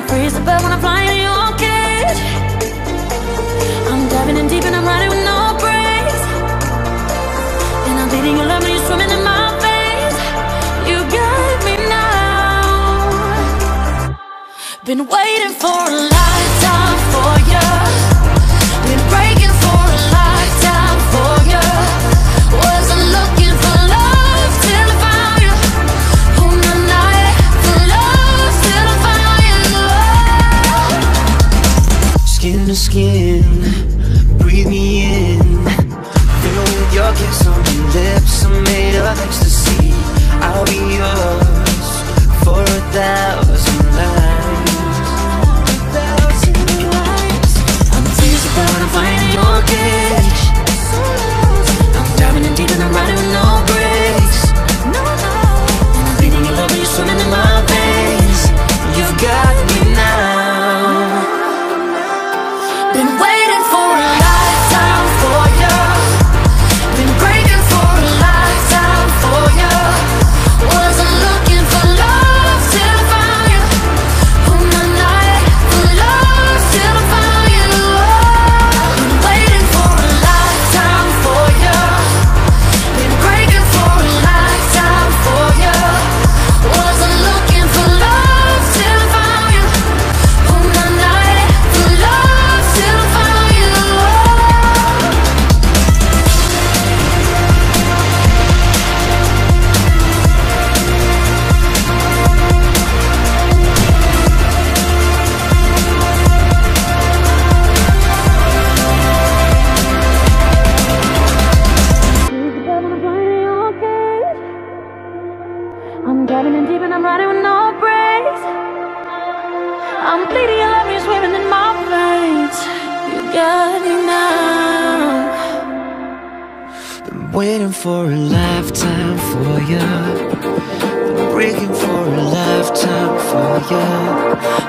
I'm free as a bird when I'm flying in your cage. I'm diving in deep and I'm riding with no brakes. And I'm bleeding your love when you're swimming in my veins. You got me now. Been waiting for a lifetime for you. To skin, breathe me in. Fill with your kiss on your lips, I'm made of ecstasy. I'll be yours for a thousand diving in deep and I'm riding with no brakes. I'm bleeding your love, you're swimming in my veins. You got me now. Been waiting for a lifetime for you. Been breaking for a lifetime for you.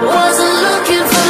Wasn't looking